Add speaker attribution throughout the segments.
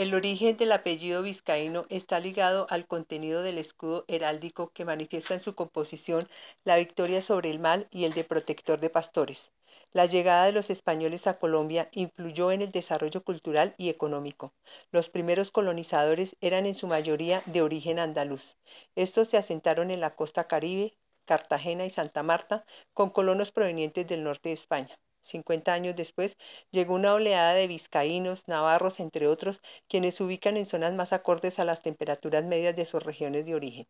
Speaker 1: El origen del apellido vizcaíno está ligado al contenido del escudo heráldico que manifiesta en su composición la victoria sobre el mal y el de protector de pastores. La llegada de los españoles a Colombia influyó en el desarrollo cultural y económico. Los primeros colonizadores eran en su mayoría de origen andaluz. Estos se asentaron en la costa caribe, Cartagena y Santa Marta, con colonos provenientes del norte de España. 50 años después, llegó una oleada de vizcaínos, navarros, entre otros, quienes se ubican en zonas más acordes a las temperaturas medias de sus regiones de origen.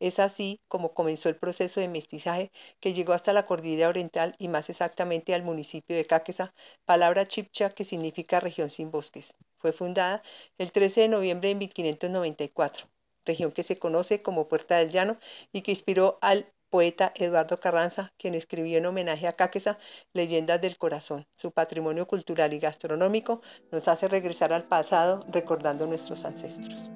Speaker 1: Es así como comenzó el proceso de mestizaje que llegó hasta la cordillera oriental y más exactamente al municipio de Cáqueza, palabra chipcha que significa región sin bosques. Fue fundada el 13 de noviembre de 1594 región que se conoce como Puerta del Llano y que inspiró al poeta Eduardo Carranza, quien escribió en homenaje a Cáqueza Leyendas del Corazón. Su patrimonio cultural y gastronómico nos hace regresar al pasado recordando nuestros ancestros.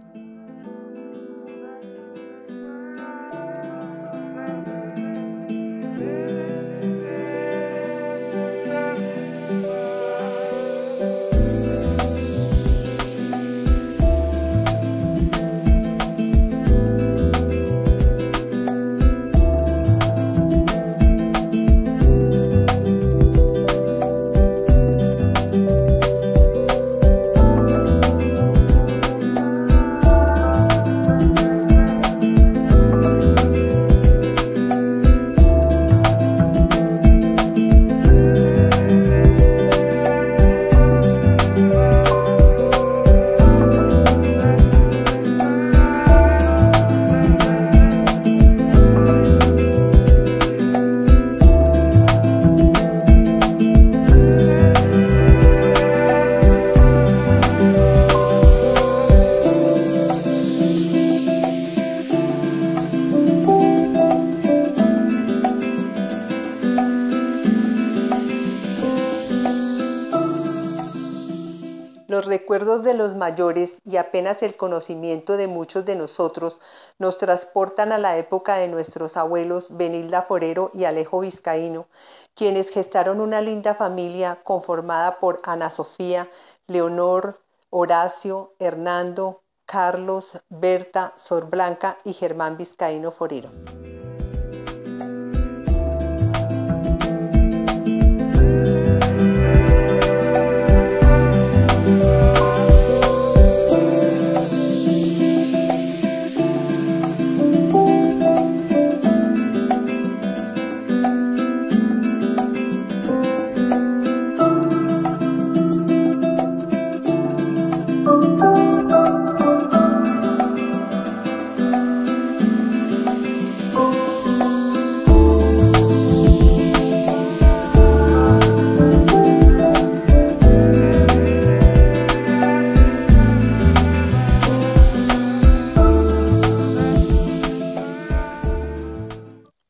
Speaker 1: Recuerdos de los mayores y apenas el conocimiento de muchos de nosotros nos transportan a la época de nuestros abuelos Benilda Forero y Alejo Vizcaíno, quienes gestaron una linda familia conformada por Ana Sofía, Leonor, Horacio, Hernando, Carlos, Berta, Sor Blanca y Germán Vizcaíno Forero.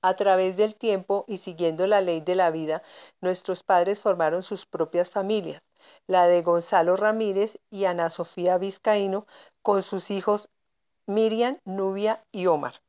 Speaker 1: A través del tiempo y siguiendo la ley de la vida, nuestros padres formaron sus propias familias, la de Gonzalo Ramírez y Ana Sofía Vizcaíno, con sus hijos Miriam, Nubia y Omar.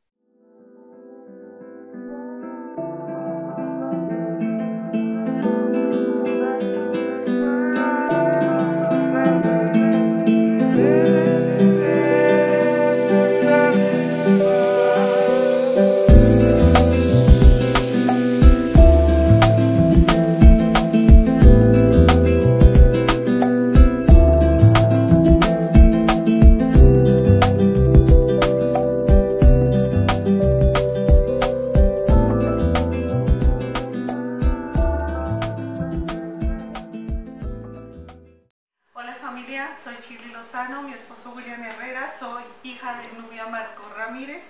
Speaker 2: Soy hija de Nubia Marco Ramírez.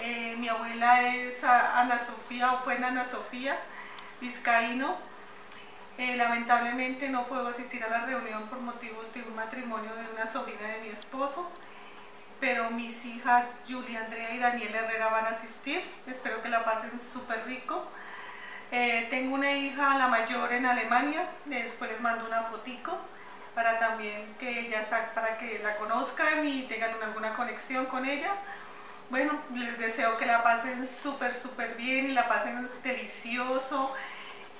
Speaker 2: Eh, mi abuela es Ana Sofía, o fue Ana Sofía Vizcaíno. Eh, lamentablemente no puedo asistir a la reunión por motivos de un matrimonio de una sobrina de mi esposo, pero mis hijas Julia, Andrea y Daniela Herrera van a asistir. Espero que la pasen súper rico. Eh, tengo una hija, la mayor en Alemania, después les mando una fotico para también que ella está, para que la conozcan y tengan alguna conexión con ella. Bueno, les deseo que la pasen súper, súper bien y la pasen delicioso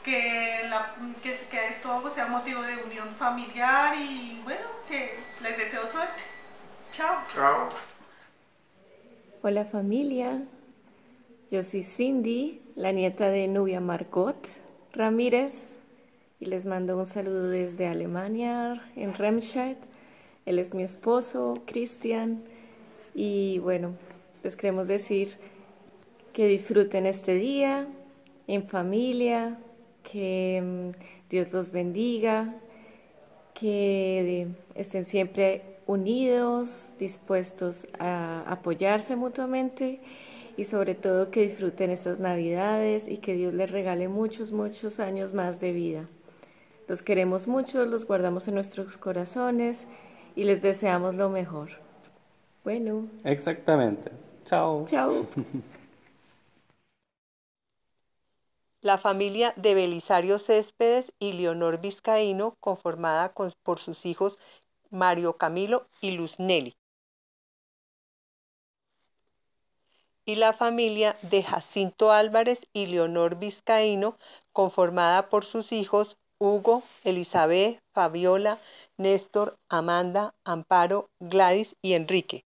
Speaker 2: que, la, que, que esto sea motivo de unión familiar y bueno, que les deseo suerte. Chao.
Speaker 3: Chao.
Speaker 4: Hola familia, yo soy Cindy, la nieta de Nubia Margot Ramírez y les mando un saludo desde Alemania, en Remscheid. Él es mi esposo, Cristian, y bueno, les queremos decir que disfruten este día en familia, que mm, Dios los bendiga, que estén siempre unidos, dispuestos a apoyarse mutuamente y sobre todo que disfruten estas navidades y que Dios les regale muchos, muchos años más de vida. Los queremos mucho, los guardamos en nuestros corazones y les deseamos lo mejor. Bueno.
Speaker 5: Exactamente. Chao.
Speaker 4: Chao.
Speaker 1: La familia de Belisario Céspedes y Leonor Vizcaíno, conformada por sus hijos Mario Camilo y Luz Nelly. Y la familia de Jacinto Álvarez y Leonor Vizcaíno, conformada por sus hijos Hugo, Elizabeth, Fabiola, Néstor, Amanda, Amparo, Gladys y Enrique.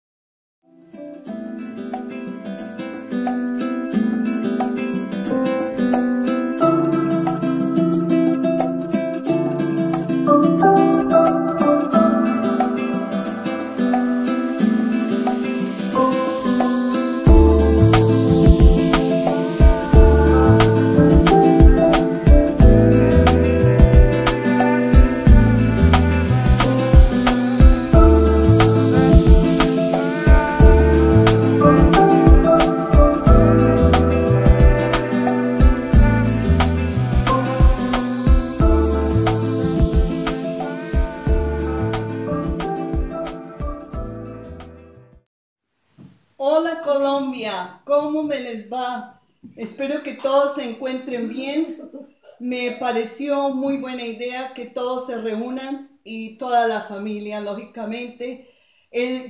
Speaker 6: Espero que todos se encuentren bien. Me pareció muy buena idea que todos se reúnan y toda la familia, lógicamente.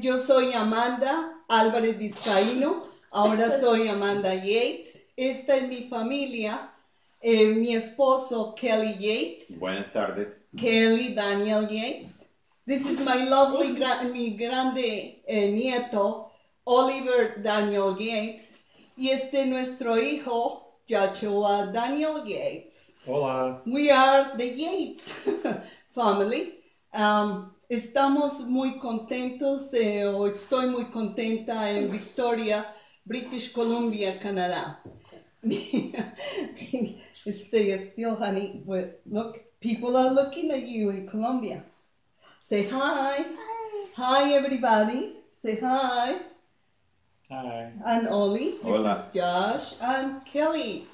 Speaker 6: yo soy Amanda Álvarez Vizcaíno, ahora soy Amanda Yates. Esta es mi familia, eh, mi esposo Kelly Yates.
Speaker 3: Buenas tardes.
Speaker 6: Kelly Daniel Yates. This is my lovely, mi grande eh, nieto, Oliver Daniel Gates Y este nuestro hijo, Joshua Daniel Gates.
Speaker 5: Hola.
Speaker 6: We are the Gates family. Um, estamos muy contentos, eh, o estoy muy contenta en Victoria, British Columbia, Canadá. Stay still, honey. Look, people are looking at you in Colombia. Say hi. Hi, hi everybody. Say hi.
Speaker 5: Hi.
Speaker 6: And Oli. This
Speaker 3: Hola.
Speaker 6: is Josh and Kelly.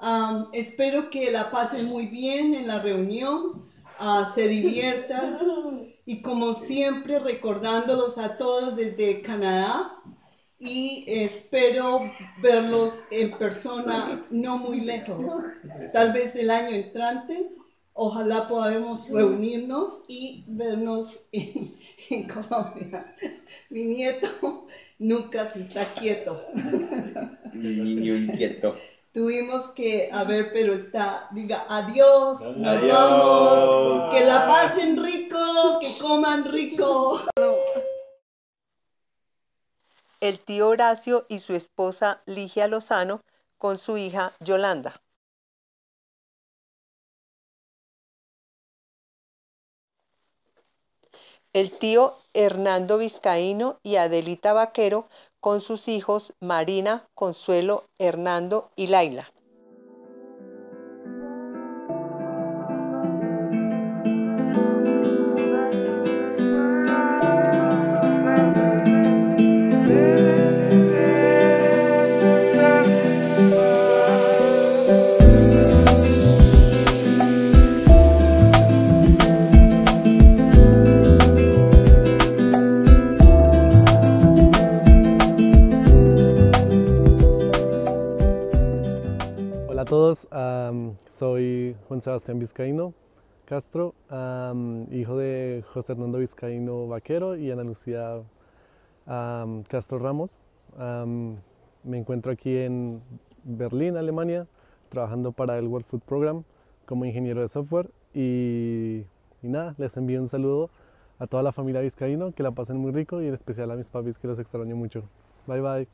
Speaker 6: Um, espero que la pasen muy bien en la reunión, uh, se diviertan y como siempre recordándolos a todos desde Canadá y espero verlos en persona no muy lejos, tal vez el año entrante. Ojalá podamos reunirnos y vernos en, en Colombia. Mi nieto nunca se está quieto.
Speaker 3: Mi niño inquieto.
Speaker 6: Tuvimos que, a ver, pero está, diga adiós, nos
Speaker 3: Adiós.
Speaker 6: vamos, que la pasen rico, que coman rico.
Speaker 1: El tío Horacio y su esposa Ligia Lozano con su hija Yolanda. El tío Hernando Vizcaíno y Adelita Vaquero con sus hijos Marina, Consuelo, Hernando y Laila.
Speaker 7: Hola a todos, soy Juan Sebastián Vizcaíno Castro, hijo de José Hernando Vizcaíno Vaquero y Ana Lucía Castro Ramos. Am, me encuentro aquí en Berlín, Alemania, trabajando para el World Food Program como ingeniero de software y, y nada, les envío un saludo a toda la familia Vizcaíno, que la pasen muy rico y en especial a mis papis que los extraño mucho. Bye bye.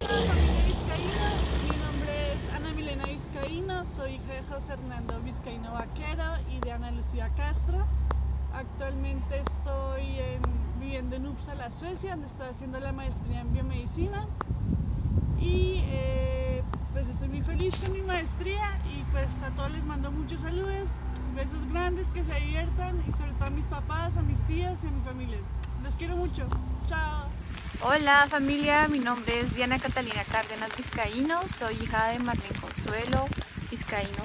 Speaker 8: Vizcaíno, mi nombre es Ana Milena Vizcaíno, soy hija de José Hernando Vizcaíno Vaquero y de Ana Lucía Castro. Actualmente estoy en- viviendo en Uppsala, Suecia, donde estoy haciendo la maestría en biomedicina. Y eh, pues estoy muy feliz con mi maestría y pues a todos les mando muchos saludos, besos grandes, que se diviertan y sobre todo a mis papás, a mis tíos y a mi familia. Los quiero mucho. Chao.
Speaker 9: Hola familia, mi nombre es Diana Catalina Cárdenas Vizcaíno, soy hija de Marlene Consuelo Vizcaíno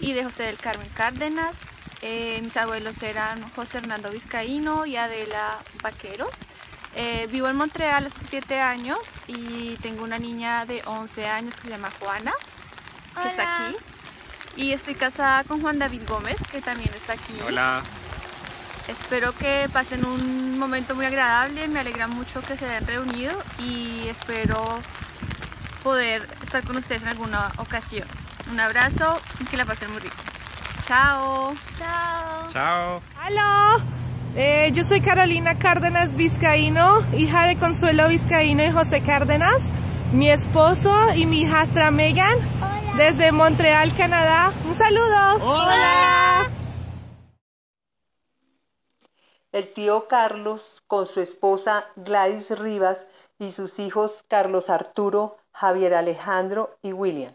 Speaker 9: y de José del Carmen Cárdenas. Eh, mis abuelos eran José Hernando Vizcaíno y Adela Vaquero. Eh, vivo en Montreal hace 7 años y tengo una niña de 11 años que se llama Juana, que está aquí. Y estoy casada con Juan David Gómez, que también está aquí.
Speaker 5: Hola.
Speaker 9: Espero que pasen un momento muy agradable, me alegra mucho que se hayan reunido y espero poder estar con ustedes en alguna ocasión. Un abrazo y que la pasen muy rico. Chao. Chao.
Speaker 5: Chao.
Speaker 10: Aló, eh, yo soy Carolina Cárdenas Vizcaíno, hija de Consuelo Vizcaíno y José Cárdenas, mi esposo y mi hijastra Megan, desde Montreal, Canadá. Un saludo. Hola.
Speaker 1: El tío Carlos con su esposa Gladys Rivas y sus hijos Carlos Arturo, Javier Alejandro y William.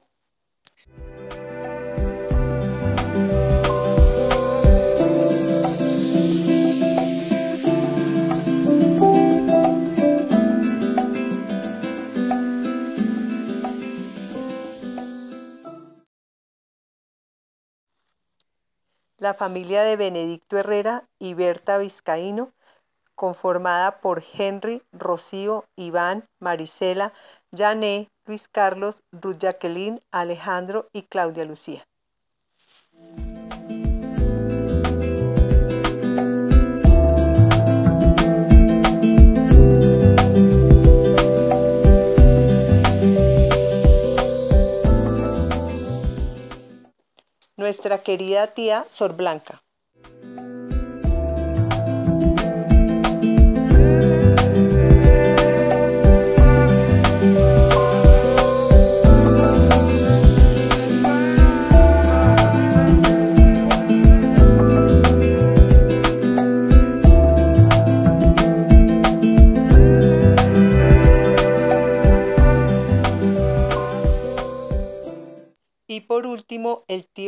Speaker 1: La familia de Benedicto Herrera y Berta Vizcaíno, conformada por Henry, Rocío, Iván, Marisela, Jané, Luis Carlos, Ruth Jacqueline, Alejandro y Claudia Lucía. Nuestra querida tía Sor Blanca.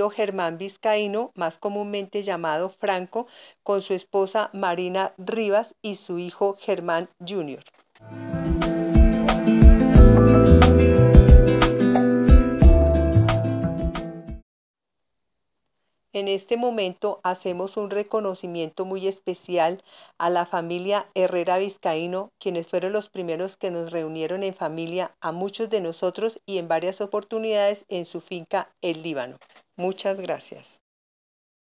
Speaker 1: Germán Vizcaíno, más comúnmente llamado Franco, con su esposa Marina Rivas y su hijo Germán Jr. En este momento hacemos un reconocimiento muy especial a la familia Herrera Vizcaíno, quienes fueron los primeros que nos reunieron en familia a muchos de nosotros y en varias oportunidades en su finca El Líbano. Muchas gracias.